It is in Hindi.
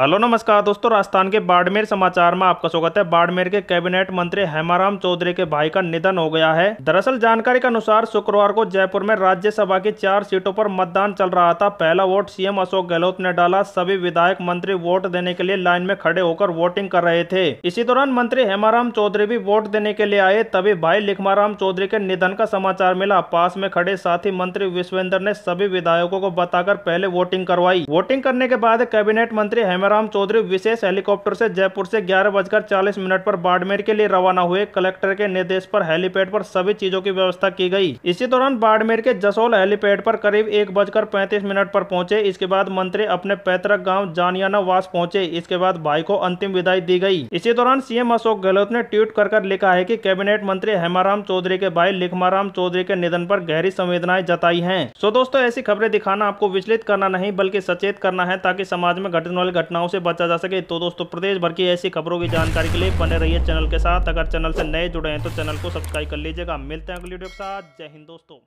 हेलो नमस्कार दोस्तों, राजस्थान के बाड़मेर समाचार में आपका स्वागत है। बाड़मेर के कैबिनेट मंत्री हेमाराम चौधरी के भाई का निधन हो गया है। दरअसल जानकारी के अनुसार शुक्रवार को जयपुर में राज्यसभा की चार सीटों पर मतदान चल रहा था। पहला वोट सीएम अशोक गहलोत ने डाला। सभी विधायक मंत्री वोट देने के लिए लाइन में खड़े होकर वोटिंग कर रहे थे। इसी दौरान मंत्री हेमाराम चौधरी भी वोट देने के लिए आए। तभी भाई लिखमाराम चौधरी के निधन का समाचार मिला। पास में खड़े साथी मंत्री विश्वेंद्र ने सभी विधायकों को बताकर पहले वोटिंग करवाई। वोटिंग करने के बाद कैबिनेट मंत्री हेमराम राम चौधरी विशेष हेलीकॉप्टर से जयपुर से ग्यारह बजकर चालीस मिनट पर बाड़मेर के लिए रवाना हुए कलेक्टर के निर्देश पर हेलीपैड पर सभी चीज़ों की व्यवस्था की गई। इसी दौरान बाड़मेर के जसोल हेलीपैड पर करीब एक बजकर पैंतीस मिनट पर पहुँचे। इसके बाद मंत्री अपने पैतृक गाँव जानियाना वास पहुँचे। इसके बाद भाई को अंतिम विदाई दी गई। इसी दौरान सीएम अशोक गहलोत ने ट्वीट कर, लिखा है की कैबिनेट मंत्री हेमाराम चौधरी के भाई लिखमाराम चौधरी के निधन पर गहरी संवेदनाएँ जताई है। सो दोस्तों ऐसी खबरें दिखाना आपको विचलित करना नहीं बल्कि सचेत करना है ताकि समाज में घटने वाली घटनाओं घटनाओं से बचा जा सके। तो दोस्तों, प्रदेश भर की ऐसी खबरों की जानकारी के लिए बने रहिए चैनल के साथ। अगर चैनल से नए जुड़े हैं तो चैनल को सब्सक्राइब कर लीजिएगा। मिलते हैं अगली वीडियो के साथ। जय हिंद दोस्तों।